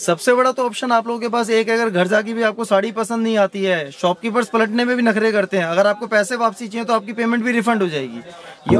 सबसे बड़ा तो ऑप्शन आप लोगों के पास एक है, अगर घर जाके भी आपको साड़ी पसंद नहीं आती है शॉपकीपर्स पलटने में भी नखरे करते हैं। अगर आपको पैसे वापसी चाहिए तो आपकी पेमेंट भी रिफंड हो जाएगी।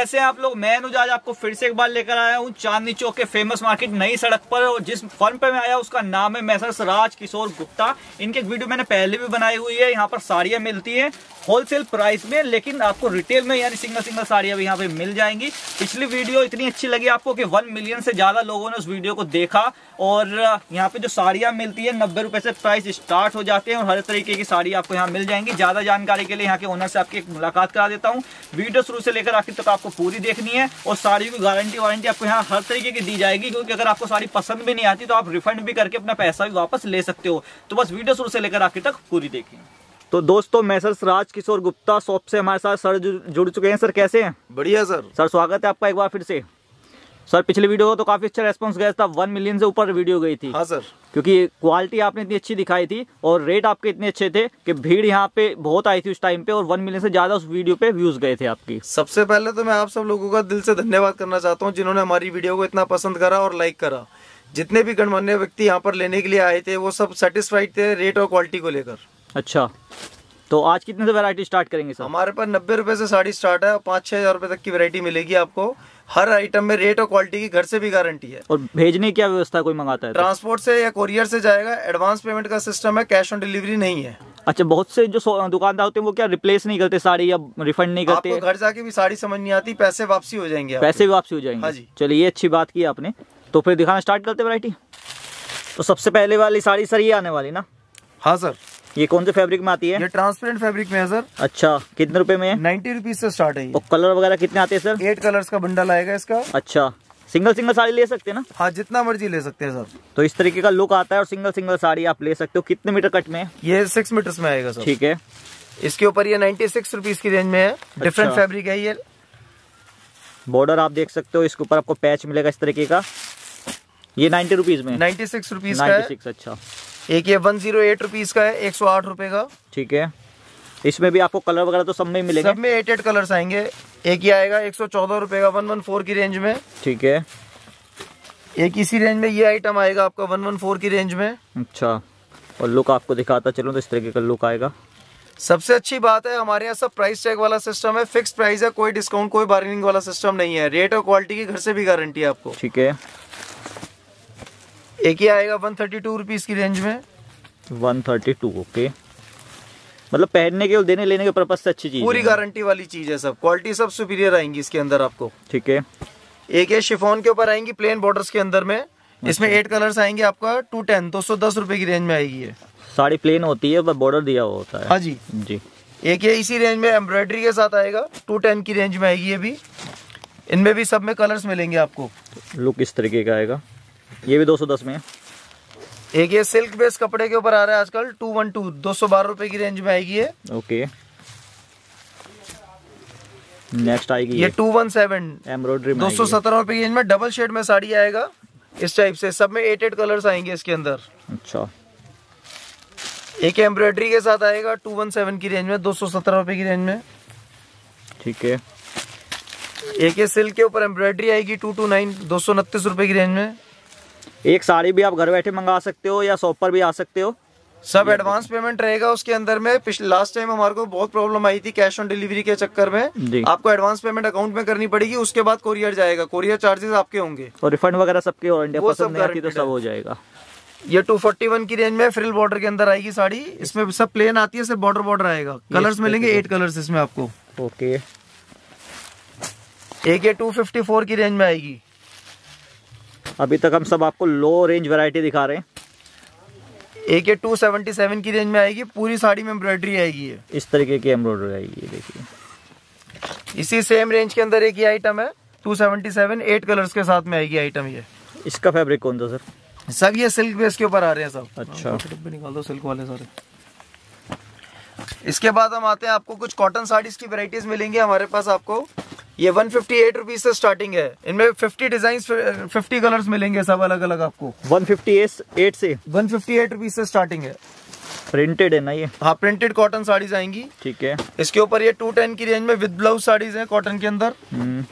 कैसे आप लोग। मैं अनुज आज आपको फिर से एक बार लेकर आया हूँ। चांदनी चौक के फ़ेमस मार्केट नई सड़क पर और जिस फर्म पे मैं आया, उसका नाम है मैसर्स राज किशोर गुप्ता। इनकी एक वीडियो मैंने पहले भी बनाई हुई है। यहाँ पर साड़ियाँ मिलती हैं होलसेल प्राइस में, लेकिन आपको रिटेल में यानी सिंगल सिंगल साड़ियाँ भी यहाँ पे मिल जाएँगी। पिछली वीडियो इतनी अच्छी लगी आपको कि वन मिलियन से ज़्यादा लोगों ने उस वीडियो को देखा और यहाँ पे जो साड़ियाँ मिलती है, नब्बे रुपए से प्राइस स्टार्ट हो जाते हैं और हर तरीके की साड़ी आपको यहाँ मिल जाएँगी। ज़्यादा जानकारी के लिए यहाँ के ओनर से आपकी मुलाकात करा देता हूँ। वीडियो शुरू से लेकर आखिर तक आपको पूरी देखनी है और साड़ी की गारंटी वारंटी आपको यहाँ हर तरीके की दी जाएगी क्योंकि अगर आपको साड़ी पसंद भी नहीं आती तो आप रिफंड भी करके अपना पैसा भी वापस ले सकते हो। तो बस वीडियो शुरू से लेकर आखिर तक पूरी देखें। तो दोस्तों मैसर्स राज किशोर गुप्ता शॉप से हमारे साथ सर जुड़ चुके हैं। सर कैसे हैं? बढ़िया सर। सर स्वागत है आपका एक बार फिर से। सर पिछले वीडियो को तो काफ़ी अच्छा रेस्पॉन्स गया था वन मिलियन से ऊपर वीडियो गई थी। हाँ सर। क्योंकि क्वालिटी आपने इतनी अच्छी दिखाई थी और रेट आपके इतने अच्छे थे कि भीड़ यहाँ पे बहुत आई थी उस टाइम पे और वन मिलियन से ज़्यादा उस वीडियो पे व्यूज़ गए थे आपकी। सबसे पहले तो मैं आप सब लोगों का दिल से धन्यवाद करना चाहता हूँ जिन्होंने हमारी वीडियो को इतना पसंद करा और लाइक करा। जितने भी गणमान्य व्यक्ति यहाँ पर लेने के लिए आए थे वो सब सेटिस्फाइड थे रेट और क्वालिटी को लेकर। अच्छा। तो आज कितने से वैरायटी स्टार्ट करेंगे सर हमारे पास नब्बे रुपए से साड़ी स्टार्ट है और पाँच छह हज़ार रुपए तक की वैरायटी मिलेगी आपको। हर आइटम में रेट और क्वालिटी की घर से भी गारंटी है। और भेजने की क्या व्यवस्था कोई मंगाता है? ट्रांसपोर्ट से या कोरियर से जाएगा एडवांस पेमेंट का सिस्टम है कैश ऑन डिलीवरी नहीं है। अच्छा बहुत से जो दुकानदार होते हैं वो क्या रिप्लेस नहीं करते साड़ी या रिफंड नहीं करते? आपको घर जाके भी साड़ी समझ नहीं आती पैसे वापसी हो जाएँगे पैसे भी वापसी हो जाएँगे। हाँ जी। चलिए ये अच्छी बात की आपने। तो फिर दिखाना स्टार्ट करते वैरायटी तो सबसे पहले वाली साड़ी सर ये आने वाली ना? हाँ सर ये कौन से फैब्रिक में आती है? ये ट्रांसपेरेंट फैब्रिक में है सर अच्छा कितने रुपए में है? नाइन्टी रुपीज़ से स्टार्ट है और कलर वगैरह कितने आते हैं सर एट कलर्स का बंडल आएगा इसका। अच्छा सिंगल सिंगल साड़ी ले सकते हैं ना? हाँ जितना मर्ज़ी ले सकते हैं सर तो इस तरीके का लुक आता है और सिंगल सिंगल साड़ी आप ले सकते हो। कितने मीटर कट में ये सिक्स मीटर्स में आएगा सर ठीक है। इसके ऊपर ये नाइन्टी सिक्स रुपीज़ की रेंज में है। डिफरेंट अच्छा। फैब्रिक है ये। बॉर्डर आप देख सकते हो इसके ऊपर आपको पैच मिलेगा इस तरीके का। ये नाइन्टी रुपीज़ में नाइन्टी सिक्स रुपीज़ अच्छा। एक ये वन ज़ीरो एट रुपीज़ का है एक सौ आठ रुपए का। ठीक है। इसमें भी आपको कलर वगैरह तो सब में ही मिलेंगे। सब में एट एट कलर्स आएँगे। एक ये आएगा एक सौ चौदह रुपए का वन वन फोर की रेंज में। ठीक है। एक इसी रेंज में ये आइटम आएगा आपका वन वन फोर की रेंज में। अच्छा। और लुक आपको दिखाता चलो तो इस तरीके का लुक आएगा। सबसे अच्छी बात है हमारे यहाँ सब प्राइस चेक वाला सिस्टम है। फिक्स प्राइस है कोई डिस्काउंट कोई बार्गेनिंग वाला सिस्टम नहीं है। रेट और क्वालिटी की घर से भी गारंटी है आपको। ठीक है। एक ही आएगा वन थर्टी टू रुपीज़ की रेंज में। वन थर्टी टू ओके मतलब पहनने के और देने लेने के पर्पज से अच्छी चीज़ पूरी गारंटी वाली चीज़ है सब। क्वालिटी सब सुपीरियर आएँगी इसके अंदर आपको। ठीक है। एक ये शिफॉन के ऊपर आएँगी प्लेन बॉर्डर्स के अंदर में। इसमें एट कलर्स आएँगे आपका टू टेन दो सौ दस रुपए की रेंज में आएगी ये। साड़ी प्लेन होती है बॉर्डर दिया हुआ होता है। हाँ जी। जी। एक ये इसी रेंज में एम्ब्रॉयडरी के साथ आएगा टू टेन की रेंज में आएगी ये भी। इनमें भी सब में कलर्स मिलेंगे आपको। लुक इस तरीके का आएगा। ये भी 210 में है। एक ये सिल्क बेस कपड़े के ऊपर आ रहा है आजकल टू वन टू दो सौ बारह रुपए की रेंज में आएगी ये। ओके। नेक्स्ट आएगी ये टू वन सेवन एम्ब्रॉयडरी दो सौ सत्रह रुपए की रेंज में डबल शेड में साड़ी आएगा इस टाइप से। सब में एट एट कलर्स आएँगे इसके अंदर। अच्छा। एक एम्ब्रॉयडरी के साथ आएगा टू वन सेवन की रेंज में दो सौ सत्रह रुपए की रेंज में। ठीक है। एक ये सिल्क के ऊपर एम्ब्रॉयडरी आएगी टू टू नाइन दो सौ उनतीस रुपए की रेंज में। एक साड़ी भी आप घर बैठे मंगा सकते हो या शॉप पर भी आ सकते हो। सब एडवांस पेमेंट रहेगा उसके अंदर में। पिछले लास्ट टाइम हमारे को बहुत प्रॉब्लम आई थी कैश ऑन डिलीवरी के चक्कर में। आपको एडवांस पेमेंट अकाउंट में करनी पड़ेगी उसके बाद कोरियर जाएगा। कोरियर चार्जेस आपके होंगे। और रिफंड वगैरह सबके और इंडिया पसंद नहीं आती तो सब हो जाएगा। ये 241 की रेंज में फ्रिल बॉर्डर के अंदर आएगी साड़ी। इसमें सब प्लेन आती है सिर्फ़ बॉर्डर बॉर्डर आएगा। कलर्स मिलेंगे एट कलर्स इसमें आपको। ओके एक ये 254 की रेंज में आएगी। अभी तक हम सब आपको लो रेंज वैरायटी दिखा रहे हैं। एक ये 277 की रेंज में आएगी पूरी साड़ी में एम्ब्रॉयडरी आएगी ये। इस तरीके की एम्ब्रॉयडरी आएगी देखिए। इसी सेम रेंज के अंदर एक ये आइटम है 277 एट कलर्स के साथ में आएगी आइटम ये। इसका फैब्रिक कौन सा सर सब ये सिल्क बेस के ऊपर आ रहे हैं सब। अच्छा। हाँ, निकाल दो सिल्क वाले सारे इसके बाद हम आते हैं आपको कुछ कॉटन साड़ीज की वेराइटीज मिलेंगी हमारे पास आपको ये वन फिफ्टी एट रुपीज़ से स्टार्टिंग है। इनमें फिफ्टी डिज़ाइन फिफ्टी कलर्स मिलेंगे सब अलग अलग आपको। वन फिफ्टी एट से। वन फिफ्टी एट रुपीज़ से स्टार्टिंग है। प्रिंटेड है ना ये? हाँ प्रिंटेड कॉटन साड़ीज आएँगी। ठीक है। इसके ऊपर ये टू टेन की रेंज में विद ब्लाउज साड़ीज हैं कॉटन के अंदर। हम्म,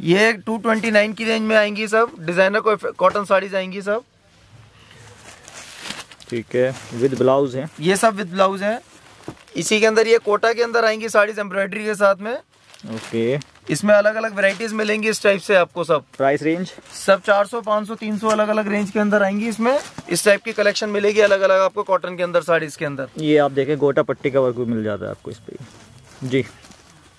ये टू ट्वेंटी नाइन की रेंज में आएँगी सब। डिज़ाइनर कॉटन साड़ीज आएँगी सब। ठीक है। विद ब्लाउज है। ये सब विद ब्लाउज है। इसी के अंदर ये कोटा के अंदर आएँगी साड़ीज एम्ब्रॉयडरी के साथ में। ओके। इसमें अलग अलग वैरायटीज मिलेंगी इस टाइप से आपको सब। प्राइस रेंज सब 400 500 300 अलग अलग रेंज के अंदर आएँगी इसमें। इस टाइप की कलेक्शन मिलेगी अलग अलग आपको कॉटन के अंदर साड़ीज के अंदर। ये आप देखें गोटा पट्टी का वर्क भी मिल जाता है आपको इस पे। जी।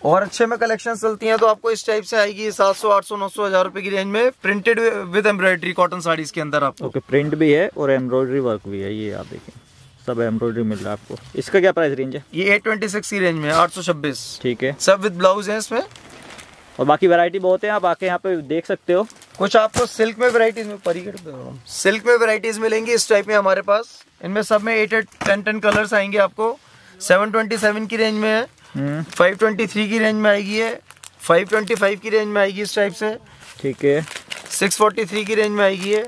और अच्छे में कलेक्शन चलती हैं तो आपको इस टाइप से आएगी 700 800 900 हज़ार रुपए की रेंज में printed with embroidery cotton saris के अंदर आपको। ओके प्रिंट भी है और एम्ब्रॉयडरी वर्क भी है ये आप देखें। सब एम्ब्रॉयडरी मिल रहा है आपको। इसका क्या प्राइस रेंज है? ये 826 की रेंज में 826 ठीक है। सब विद ब्लाउज है इसमें? और बाकी वैरायटी बहुत है आप आके यहाँ पे देख सकते हो। कुछ आपको सिल्क में वैरायटीज में परी सिल्क में वैरायटीज मिलेंगी इस टाइप में हमारे पास। इनमें सब में eight eight ten ten colours आएँगे आपको। सेवन ट्वेंटी सेवन की रेंज में है। फाइव ट्वेंटी थ्री की रेंज में आएगी है फाइव ट्वेंटी फाइव की रेंज में आएगी इस टाइप से। ठीक है। सिक्स फोर्टी थ्री की रेंज में आएगी है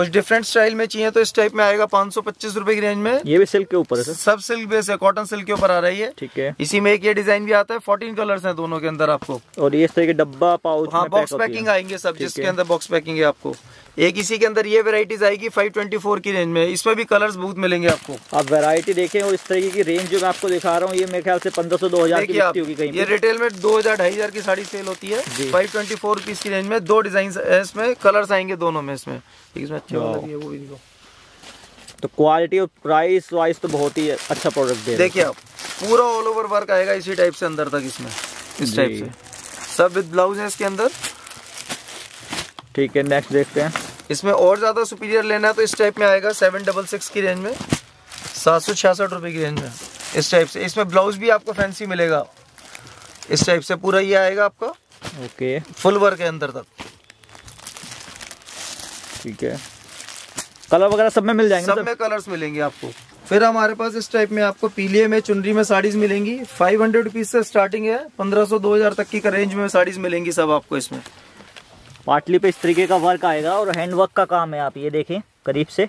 कुछ डिफरेंट स्टाइल में चाहिए तो इस टाइप में आएगा पाँच सौ पच्चीस रूपए की रेंज में। ये भी सिल्क के ऊपर है सर सब सिल्क बेस है कॉटन सिल्क के ऊपर आ रही है। ठीक है। इसी में एक ये डिज़ाइन भी आता है फोर्टीन कलर्स हैं दोनों के अंदर आपको। और ये इस तरह के डब्बा पाउच हाँ बॉक्स पैकिंग आएँगे सब जिसके अंदर बॉक्स पैकिंग है आपको। एक इसी के अंदर ये वेराइटीज आएगी 524 की रेंज में। इसमें भी कलर्स बहुत मिलेंगे आपको। आप वैरायटी देखें और इस तरीके की रेंज जो मैं आपको दिखा रहा हूँ ये मेरे ख्याल से पंद्रह सौ दो हज़ार की आप बिकती होगी कहीं ये रिटेल में दो हज़ार ढाई हज़ार की साड़ी सेल होती है। फाइव ट्वेंटी फोर की रेंज में दो डिज़ाइन है इसमें कलर्स आएँगे दोनों में इसमें। इसमें अच्छे वो भी तो क्वालिटी और प्राइस वाइज तो बहुत ही अच्छा प्रोडक्ट है। देखिए आप पूरा ऑल ओवर वर्क आएगा इसी टाइप से अंदर तक इसमें इस टाइप। से। सब विद ब्लाउज है इसके अंदर। ठीक है नेक्स्ट देखते हैं। इसमें और ज़्यादा सुपीरियर लेना है तो इस टाइप में आएगा सेवन डबल सिक्स की रेंज में सात सौ छियासठ रुपए की रेंज में। इस टाइप से इसमें ब्लाउज भी आपको फैंसी मिलेगा। इस टाइप से पूरा ये आएगा आपका। ओके। फुल वर्क है अंदर तक। ठीक है। कलर वगैरह सब में मिल जाएँगे सब में कलर्स मिलेंगे आपको। फिर हमारे पास इस टाइप में आपको पीलिए में चुनरी में साड़ीज मिलेंगी। फाइव हंड्रेड रुपीज़ से स्टार्टिंग है। पंद्रह सौ दो हज़ार तक की रेंज में साड़ीज मिलेंगी सब आपको इसमें। पाटली पे इस तरीके का वर्क आएगा और हैंड वर्क का काम है आप ये देखें करीब से।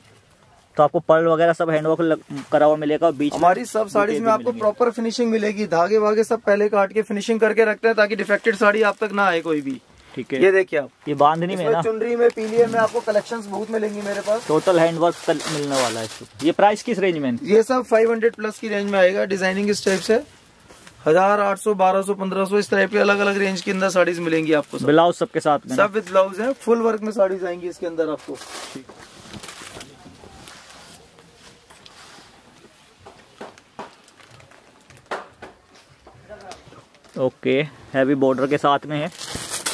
तो आपको पर्ल वगैरह सब हैंड वर्क करा हुआ मिलेगा बीच हमारी सब साड़ीज में आपको प्रॉपर फिनिशिंग मिलेगी धागे वागे सब पहले काट के फिनिशिंग करके रखते हैं ताकि डिफेक्टेड साड़ी आप तक ना आए कोई भी। ठीक है। ये देखिए आप। ये बांधनी में ना? चुनरी में पीलिए में आपको कलेक्शंस बहुत मिलेंगी मेरे पास। टोटल हैंड वर्क मिलने वाला है ये प्राइस किस रेंज में ये सब 500 प्लस की रेंज में आएगा डिज़ाइनिंग इस टाइप से। हज़ार आठ सौ बारह सौ पंद्रह सौ इस टाइप के अलग अलग रेंज के अंदर साड़ीज मिलेंगी आपको सब। ब्लाउज सबके साथ में सब विद ब्लाउज है फुल वर्क में साड़ीज आएँगी इसके अंदर आपको। ओके हैवी बॉर्डर के साथ में है।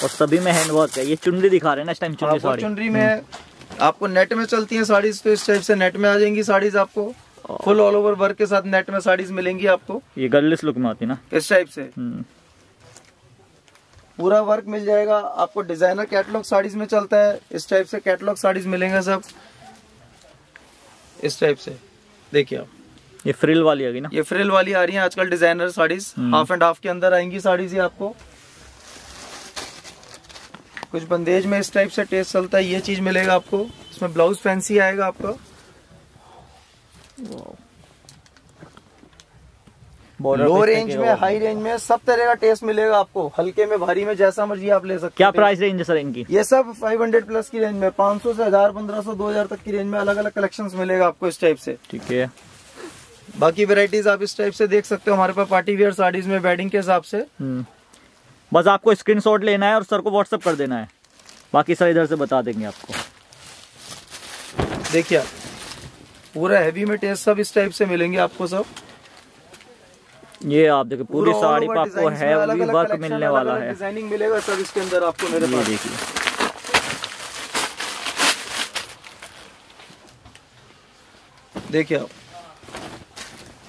और सभी में हैंड वर्क है। ये चुनरी दिखा रहे हैं ना इस टाइम चुनरी साड़ी? चुनरी में आपको नेट में चलती है साड़ीज तो इस टाइप से नेट में आ जाएँगी साड़ीज आपको। फुल ऑल ओवर वर्क के साथ नेट में साड़ीज मिलेंगी आपको। ये गर्लिश लुक में आती ना? इस टाइप से। हम्म, पूरा वर्क मिल जाएगा आपको डिज़ाइनर कैटलॉग साड़ीज में चलता है इस टाइप से कैटलॉग साड़ीज मिलेंगे सब। इस टाइप से। देखिए आप। ये फ्रिल वाली आ गई ना? ये फ्रिल वाली आ रही है आजकल designer saris. Half and half के अंदर आएँगी साड़ीज ये आपको। कुछ बंदेज में इस टाइप से टेस्ट चलता है ये चीज़ मिलेगा आपको। इसमें ब्लाउज फैंसी आएगा आपका। लो रेंज में हाई रेंज में सब तरह का टेस्ट मिलेगा आपको। हल्के में भारी में जैसा मर्ज़ी आप ले सकते क्या प्राइस रेंज है सर इनकी? ये सब 500 प्लस की रेंज में 500 से 1000 1500 2000 तक की रेंज में अलग अलग कलेक्शंस मिलेगा आपको इस टाइप से। ठीक है। बाकी वेराइटीज आप इस टाइप से देख सकते हो हमारे पास पार्टी वेयर साड़ीज में वेडिंग के हिसाब से। हम्म। बस आपको स्क्रीनशॉट लेना है और सर को व्हाट्सअप कर देना है। बाकी सर इधर से बता देंगे आपको। देखिए आप, पूरा हैवी में टेस्ट सब इस टाइप से मिलेंगे आपको सब। ये आप देखिए पूरी साड़ी over पे आपको हैवी वर्क मिलने वाला है। डिज़ाइनिंग मिलेगा सब इसके अंदर आपको मेरे पास। देखिए। देखिए आप।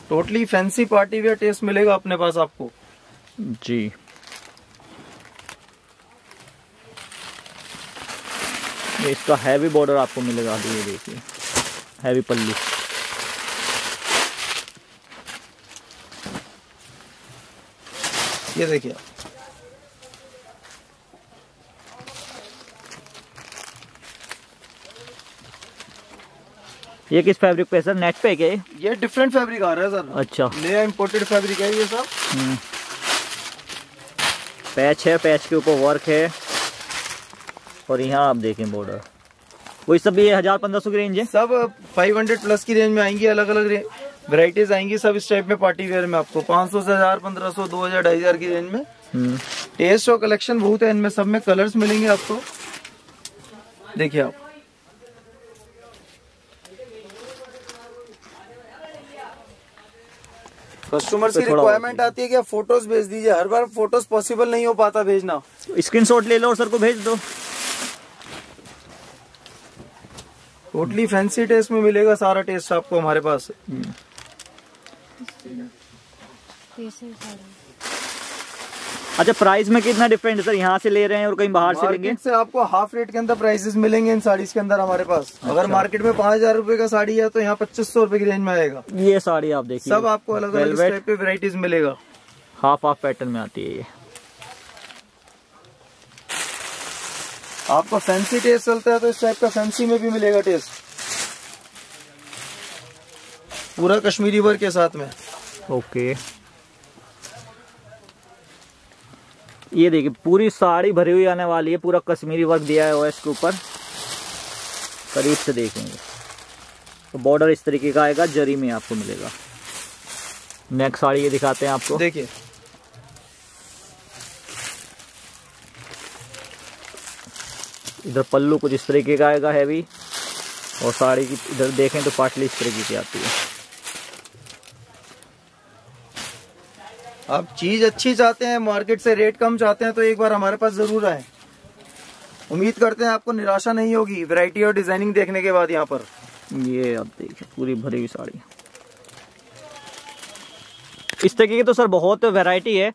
Totally fancy party wear taste मिलेगा अपने पास आपको। जी। इसका हैवी बॉर्डर आपको मिलेगा ये देखिए। हैवी पल्लू। ये देखिए। ये किस फैब्रिक पे है सर? नेट पे क्या ये? डिफरेंट फैब्रिक आ रहा है सर। अच्छा। नया इम्पोर्टेड फैब्रिक है ये सर। हम्म। पैच है पैच के ऊपर वर्क है। और यहाँ आप देखें बॉर्डर वही सब ये हज़ार पंद्रह सौ की रेंज है। सब 500 प्लस की रेंज में आएँगी अलग अलग वैरायटीज आएँगी सब इस टाइप में पार्टी वेयर में आपको। 500 से हज़ार पंद्रह सौ दो हज़ार ढाई हज़ार की रेंज में। हम्म। टेस्ट और कलेक्शन बहुत है इनमें सब में कलर्स मिलेंगे आपको। देखिए आप। कस्टमर की तो रिक्वायरमेंट आती है कि आप फ़ोटोज़ भेज दीजिए। हर बार फ़ोटोज़ पॉसिबल नहीं हो पाता भेजना। स्क्रीनशॉट ले लो और सर को भेज दो। टोटली फैंसी टेस्ट में मिलेगा सारा टेस्ट आपको हमारे पास। अच्छा प्राइस में कितना डिफरेंट है सर? यहाँ से ले रहे हैं और कहीं बाहर से लेंगे? से आपको हाफ़ रेट के अंदर प्राइसेस मिलेंगे इन साड़ीज के अंदर हमारे पास। अच्छा। अगर मार्केट में पाँच हज़ार रूपए का साड़ी है तो यहाँ पच्चीस सौ रूपए की रेंज में आएगा। ये साड़ी आप देखिए। सब आपको अलग अलग टाइप के वेराइटीज मिलेगा। हाफ़ हाफ़ पैटर्न में आती है ये। आपको फैंसी टेस्ट चलता है तो इस टाइप का फैंसी में भी मिलेगा टेस्ट पूरा कश्मीरी वर्क के साथ में। ओके। ये देखिए पूरी साड़ी भरी हुई आने वाली है पूरा कश्मीरी वर्क दिया है ओएस के ऊपर। करीब से देखेंगे। तो बॉर्डर इस तरीके का आएगा जरी में आपको मिलेगा। नेक्स्ट साड़ी ये दिखाते हैं आपको। देखिए इधर पल्लू कुछ इस तरीके का आएगा हैवी और साड़ी की इधर देखें तो पाटली इस तरीके की आती है। आप चीज़ अच्छी चाहते हैं मार्केट से रेट कम चाहते हैं तो एक बार हमारे पास ज़रूर आए। उम्मीद करते हैं आपको निराशा नहीं होगी वैरायटी और डिज़ाइनिंग देखने के बाद यहाँ पर। ये आप देखिए पूरी भरी हुई साड़ी। इस तरीके की तो सर बहुत वैरायटी है।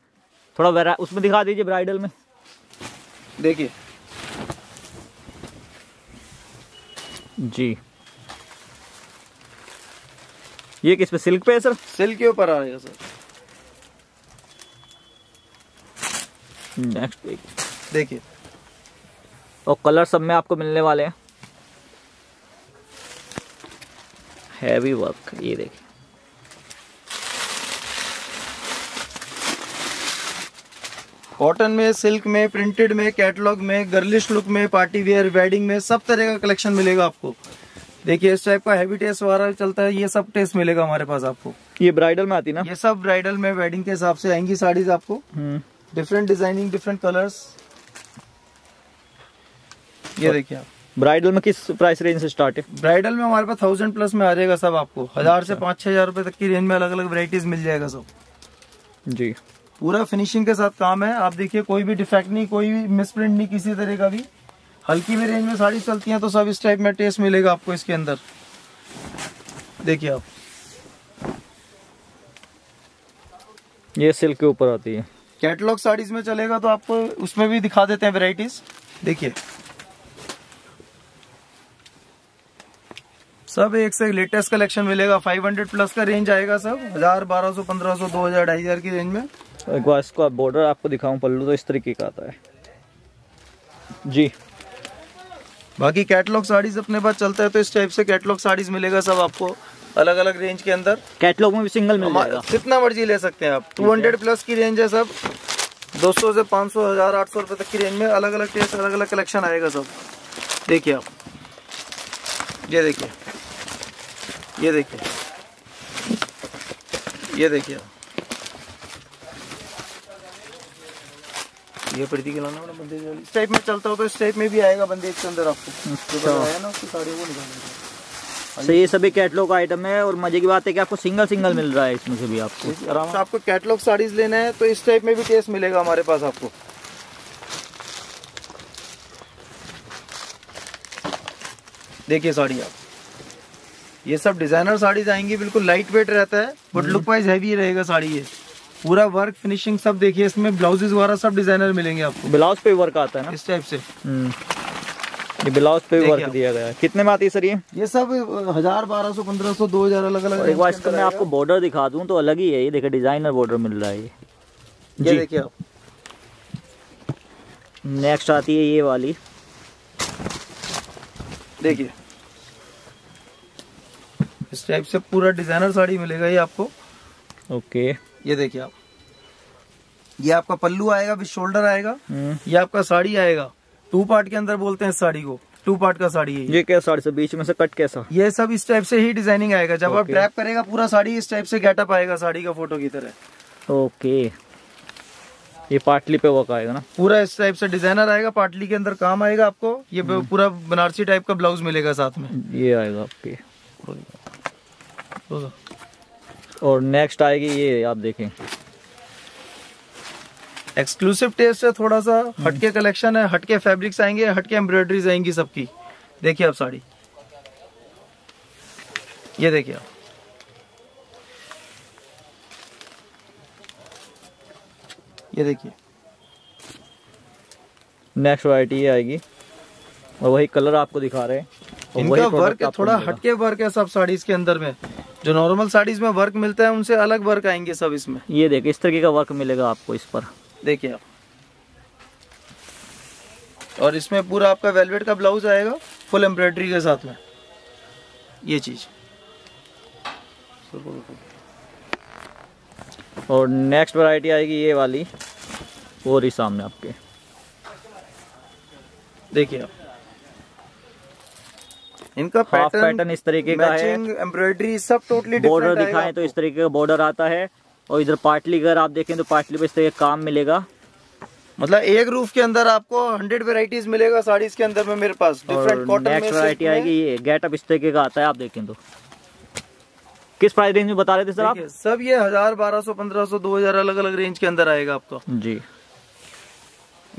थोड़ा वेरा उसमें दिखा दीजिए ब्राइडल में। देखिए जी। ये किस पे सिल्क पे है सर? सिल्क के ऊपर आएगा सर। नेक्स्ट देखिए देखिए। और कलर सब में आपको मिलने वाले हैं। हैवी वर्क ये देखिए। कॉटन में सिल्क में प्रिंटेड में कैटलॉग में गर्लिश लुक में पार्टी वेयर वेडिंग में सब तरह का कलेक्शन मिलेगा आपको। देखिए इस टाइप का हैवी टेस्ट वाला चलता है ये सब टेस्ट मिलेगा हमारे पास आपको। ये ब्राइडल में आती ना? ये सब ब्राइडल में वेडिंग के हिसाब से आएँगी साड़ीज आपको। Hmm. Different designing different colours ये देखिए आप। ब्राइडल में किस प्राइस रेंज से स्टार्ट है? ब्राइडल में हमारे पास थाउज़ेंड प्लस में आ जाएगा सब आपको। हज़ार से पाँच छह हज़ार रुपए तक की रेंज में अलग अलग वैरायटीज मिल जाएगा सब। जी। पूरा फिनिशिंग के साथ काम है। आप देखिए कोई भी डिफेक्ट नहीं कोई भी मिसप्रिंट नहीं किसी तरह का भी। हल्की भी रेंज में साड़ी चलती है तो सब इस टाइप में टेस्ट मिलेगा आपको इसके अंदर। देखिए आप। ये सिल्क के ऊपर आती है। कैटलॉग साड़ीज में चलेगा तो आपको उसमें भी दिखा देते हैं वेराइटीज देखिए। सब एक से लेटेस्ट कलेक्शन मिलेगा। 500 प्लस का रेंज आएगा सब। हज़ार बारह सौ पंद्रह सौ दो हज़ार ढाई हज़ार की रेंज में। एक बार इसको बॉर्डर आपको दिखाऊँ पल्लू तो इस तरीके का आता है। जी। बाकी कैटलॉग साड़ीज अपने पास चलता है तो इस टाइप से कैटलॉग साड़ीज मिलेगा सब आपको अलग अलग रेंज के अंदर। कैटलॉग में भी सिंगल मिल जाएगा। कितना मर्ज़ी ले सकते हैं आप। 200 प्लस की रेंज है सब। 200 से 500 हज़ार आठ सौ रुपए तक की रेंज में अलग अलग टेस्ट अलग अलग कलेक्शन आएगा सब। देखिए आप। ये देखिए। ये देखिए। ये देखिए। ये प्रति के लाना बड़ा वाली इस टाइप में चलता हो तो इस टाइप में भी आएगा बंदेज के अंदर आपको। जो अच्छा। बताया ना उसकी साड़ी वो निकालेंगे सो ये सभी कैटलॉग आइटम है और मज़े की बात है कि आपको सिंगल सिंगल मिल रहा है इसमें से भी आपको। आराम तो आपको कैटलॉग साड़ीज लेना है तो इस टाइप में भी टेस्ट मिलेगा हमारे पास आपको। देखिए साड़ी आप। ये सब डिज़ाइनर साड़ीज आएँगी बिल्कुल लाइट वेट रहता है बट लुक वाइज हैवी रहेगा साड़ी ये। पूरा वर्क फिनिशिंग सब देखिए इसमें ब्लाउजेज वगैरह सब डिज़ाइनर मिलेंगे आपको। ब्लाउज पे वर्क आता है ना? इस टाइप से। हम्म। ये ब्लाउज पे वर्क दिया गया है। कितने में आती है सर ये? ये सब हज़ार बारह सौ पंद्रह सौ दो हज़ार अलग अलग एक बार इसका मैं आपको बॉर्डर दिखा दूँ तो अलग ही है। ये देखिए डिज़ाइनर बॉर्डर मिल रहा है ये। ये देखिए आप। नेक्स्ट आती है ये वाली। देखिए। इस टाइप से पूरा डिज़ाइनर साड़ी मिलेगा ये आपको। ओके। ये देखिए आप। ये आपका पल्लू आएगा विद शोल्डर आएगा। हम्म। ये आपका साड़ी आएगा। टू पार्ट के अंदर बोलते हैं साड़ी को। टू पार्ट का साड़ी है ये। क्या साड़ी से बीच में से कट कैसा? ये सब इस टाइप से ही डिज़ाइनिंग आएगा। जब आप. ड्रैप करेगा पूरा साड़ी इस टाइप से गेटअप आएगा साड़ी का फ़ोटो की तरह। ओके ये पाटली पे वर्क आएगा ना? पूरा इस टाइप से डिज़ाइनर आएगा पाटली के अंदर काम आएगा आपको। ये हम्म। पूरा बनारसी टाइप का ब्लाउज मिलेगा साथ में। ये आएगा आपके। और नेक्स्ट आएगी ये आप देखें। एक्सक्लूसिव टेस्ट है थोड़ा सा हटके कलेक्शन है हटके फैब्रिक्स आएँगे हटके एम्ब्रॉयडरीज आएँगी सबकी। देखिए आप साड़ी। ये देखिए आप। ये देखिए। नेक्स्ट वैरायटी ये आएगी। और वही कलर आपको दिखा रहे हैं। इनका वर्क है थोड़ा हटके वर्क है सब साड़ीज के अंदर में। जो नॉर्मल साड़ीज में वर्क मिलता है उनसे अलग वर्क आएँगे सब इसमें। ये देखिए इस तरीके का वर्क मिलेगा आपको इस पर। देखिए आप। और इसमें पूरा आपका वेलवेट का ब्लाउज आएगा फुल एम्ब्रॉयडरी के साथ में। ये चीज़। और नेक्स्ट वैरायटी आएगी ये वाली वो रही सामने आपके। देखिए आप। इनका पैटर्न पैटर्न इस तरीके का है। एम्ब्रॉयडरी सब टोटली बॉर्डर दिखाएँ तो इस तरीके का बॉर्डर आता है। और इधर पाटली अगर आप देखें तो पाटली पे इस तरह काम मिलेगा। मतलब एक रूफ के अंदर आपको हंड्रेड वेराइटीज मिलेगा साड़ीज के अंदर में मेरे पास। Different cotton next variety. आएगी ये गेटअप इस तरीके का आता है आप देखें तो। किस प्राइस रेंज में बता रहे थे सर आप? सब ये हज़ार बारह सौ पंद्रह सौ दो हज़ार अलग अलग रेंज के अंदर आएगा आपको। जी।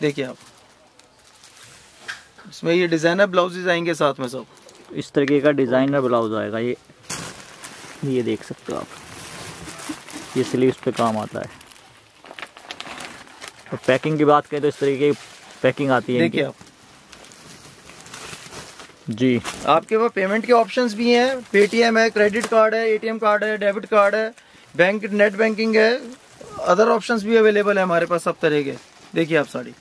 देखिए आप। इसमें ये डिज़ाइनर ब्लाउजेज आएँगे साथ में सब। इस तरीके का डिज़ाइनर ब्लाउज आएगा ये ये देख सकते हो आप। ये स्लीव्स पे काम आता है। और पैकिंग की बात करें तो इस तरीके की पैकिंग आती है देखिए आप। जी। आपके पास पेमेंट के ऑप्शंस भी हैं। पेटीएम है क्रेडिट कार्ड है एटीएम कार्ड है डेबिट कार्ड है बैंक नेट बैंकिंग है अदर ऑप्शंस भी अवेलेबल है हमारे पास सब तरह के। देखिए आप साड़ी।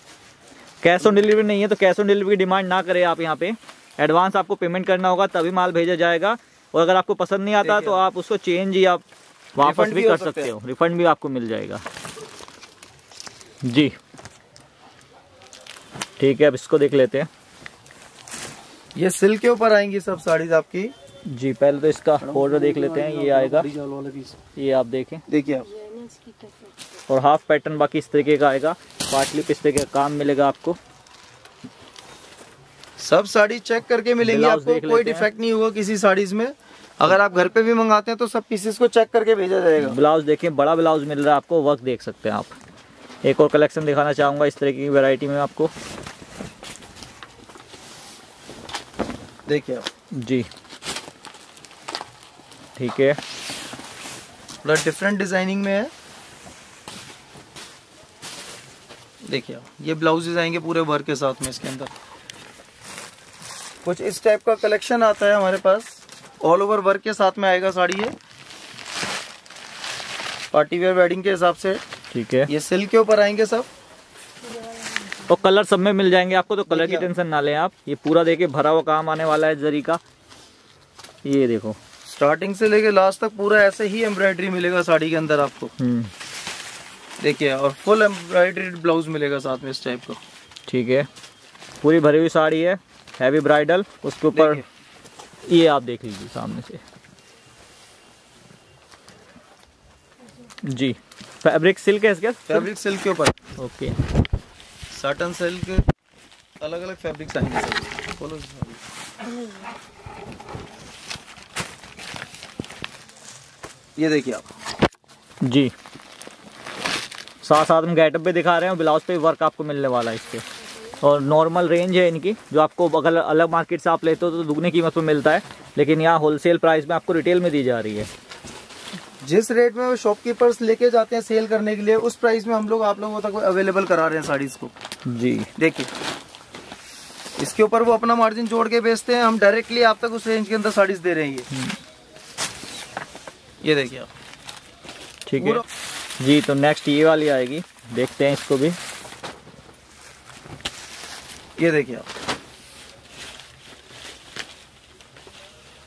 कैश ऑन डिलीवरी नहीं है तो कैश ऑन डिलीवरी की डिमांड ना करें आप यहाँ पे। एडवांस आपको पेमेंट करना होगा तभी माल भेजा जाएगा। और अगर आपको पसंद नहीं आता तो आप उसको चेंज आप वापस भी भी कर सकते हो। रिफंड भी आपको मिल जाएगा। जी। ठीक है अब इसको देख लेते हैं। ये सिल्क के ऊपर आएँगी सब साड़ीज आपकी? जी पहले तो इसका ऑर्डर देख लेते हैं ये आएगा। ये आप देखें। देखिए आप। और हाफ़ पैटर्न बाकी इस तरीके का आएगा। पाटली पे इस तरीके का काम मिलेगा आपको। सब साड़ी चेक करके मिलेंगी आपको कोई डिफेक्ट नहीं होगा किसी साड़ीज में। अगर आप घर पे भी मंगाते हैं तो सब पीसेस को चेक करके भेजा जाएगा। ब्लाउज देखें बड़ा ब्लाउज मिल रहा है आपको वर्क देख सकते हैं आप। एक और कलेक्शन दिखाना चाहूँगा इस तरीके की वैरायटी में आपको। देखिए आप। जी। ठीक है। थोड़ा डिफरेंट डिज़ाइनिंग में है। देखिए ये ब्लाउजेज आएँगे पूरे वर्क के साथ में इसके अंदर। कुछ इस टाइप का कलेक्शन आता है हमारे पास। ऑल ओवर वर्क के साथ में आएगा साड़ी ये। पार्टी वेयर वेडिंग के हिसाब से। ठीक है। ये सिल्क के ऊपर आएँगे सब। और कलर सब में मिल जाएँगे। आपको तो कलर की टेंशन ना लें आप। ये पूरा देखिए भरा हुआ काम आने वाला है जरी का। ये देखो। स्टार्टिंग से लेके लास्ट तक पूरा ऐसे ही एम्ब्रॉयडरी मिलेगा साड़ी के अंदर आपको। हम्म। देखिए और फुल एम्ब्रॉयडरी ब्लाउज मिलेगा साथ में इस टाइप का। ठीक है। पूरी भरी हुई साड़ी है। हैवी ब्राइडल उसके ऊपर ये आप देख लीजिए सामने से। जी। फैब्रिक सिल्क है इसका? फैब्रिक सिल्क के ऊपर। ओके। साटन सिल्क अलग अलग फैब्रिक्स आएँगे बोलो ये देखिए आप। जी। साथ साथ में गेटअप भी दिखा रहे हैं ब्लाउज पे भी वर्क आपको मिलने वाला है इसके। और नॉर्मल रेंज है इनकी जो आपको अगर अलग मार्केट से आप लेते हो तो दुगने कीमत में मिलता है लेकिन यहाँ होलसेल प्राइस में आपको रिटेल में दी जा रही है। जिस रेट में वो शॉपकीपर्स लेके जाते हैं सेल करने के लिए उस प्राइस में हम लोग आप लोगों तक अवेलेबल करा रहे हैं साड़ीज को। जी। देखिए इसके ऊपर वो अपना मार्जिन जोड़ के बेचते हैं हम डायरेक्टली आप तक उस रेंज के अंदर साड़ीज दे रहे हैं ये। ये देखिए आप। ठीक है। जी तो नेक्स्ट ये वाली आएगी देखते हैं इसको भी। ये देखिए आप।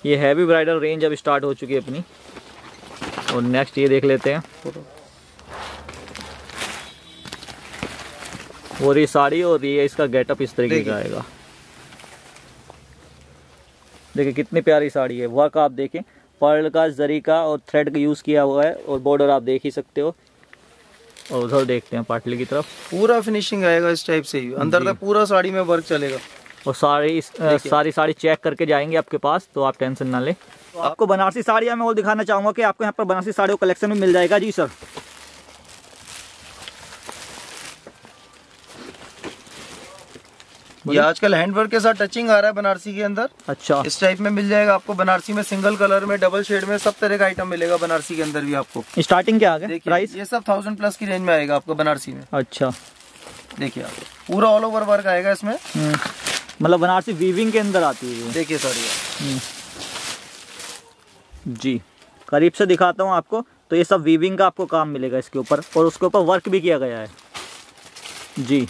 ये हैवी ब्राइडल रेंज अब स्टार्ट हो चुकी है अपनी। और नेक्स्ट ये देख लेते हैं। और ये साड़ी और ये इसका गेटअप इस तरीके का आएगा। देखिए कितनी प्यारी साड़ी है। वर्क आप देखें पर्ल का जरी का और थ्रेड का यूज़ किया हुआ है और बॉर्डर आप देख ही सकते हो। और उधर देखते हैं पाटली की तरफ़। पूरा फिनिशिंग आएगा इस टाइप से ही। अंदर तक पूरा साड़ी में वर्क चलेगा। और सारी इस, सारी साड़ी चेक करके जाएँगे आपके पास तो आप टेंशन ना लें। तो आपको बनारसी साड़ियाँ मैं और दिखाना चाहूँगा कि आपको यहाँ पर बनारसी साड़ियों कलेक्शन में मिल जाएगा। जी सर ये आजकल हैंडवर्क के साथ टचिंग आ रहा है बनारसी के अंदर। अच्छा। इस टाइप में मिल जाएगा आपको बनारसी में सिंगल कलर में डबल शेड में सब तरह का आइटम मिलेगा बनारसी के अंदर भी आपको। स्टार्टिंग क्या आ गया? प्राइस ये सब थाउज़ेंड प्लस की रेंज में आएगा आपको बनारसी में। अच्छा। देखिए आप पूरा ऑल ओवर वर्क आएगा इसमें। हम्म। मतलब बनारसी वीविंग के अंदर आती है देखिए सर हम्म। जी करीब से दिखाता हूँ आपको। तो ये सब वीविंग का आपको काम मिलेगा इसके ऊपर और उसके ऊपर वर्क भी किया गया है। जी।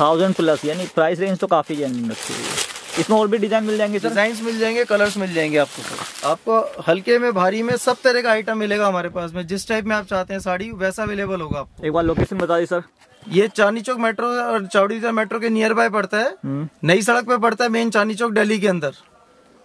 थाउज़ेंड प्लस यानी प्राइस रेंज तो काफ़ी रखी हुई है। इसमें और भी डिज़ाइन मिल जाएँगे डिज़ाइन मिल जाएँगे कलर्स मिल जाएँगे आपको सर आपको हल्के में भारी में सब तरह का आइटम मिलेगा हमारे पास में। जिस टाइप में आप चाहते हैं साड़ी वैसा अवेलेबल होगा आपको। एक बार लोकेशन बता दी सर ये चांदी चौक मेट्रो और चौड़ी मेट्रो के नियर बाय पड़ता है। हम्म। नई सड़क पे पड़ता है मेन चांदी चौक दिल्ली के अंदर।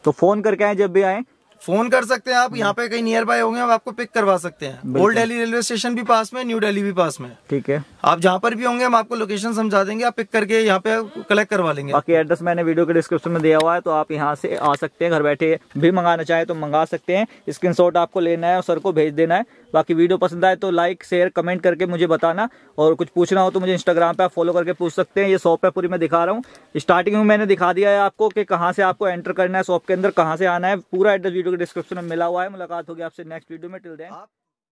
तो फ़ोन करके आए जब भी आए। फ़ोन कर सकते हैं आप यहाँ पे कहीं नियर बाय होंगे हम आपको पिक करवा सकते हैं। ओल्ड दिल्ली रेलवे स्टेशन भी पास में न्यू दिल्ली भी पास में। ठीक है। आप जहाँ पर भी होंगे हम आपको लोकेशन समझा देंगे आप पिक करके यहाँ पे कलेक्ट करवा लेंगे। बाकी एड्रेस मैंने वीडियो के डिस्क्रिप्शन में दिया हुआ है तो आप यहाँ से आ सकते हैं घर बैठे भी मंगाना चाहे तो मंगा सकते हैं। स्क्रीन आपको लेना है और सर को भेज देना है। बाकी वीडियो पसंद आए तो लाइक शेयर कमेंट करके मुझे बताना। और कुछ पूछना हो तो मुझे इंस्टाग्राम पे आप फॉलो करके पूछ सकते हैं। ये शॉप पे पूरी मैं दिखा रहा हूँ। स्टार्टिंग में मैंने दिखा दिया है आपको कि कहाँ से आपको एंटर करना है शॉप के अंदर कहाँ से आना है। पूरा एड्रेस वीडियो के डिस्क्रिप्शन में मिला हुआ है। मुलाकात होगी आपसे नेक्स्ट वीडियो में। टिल दें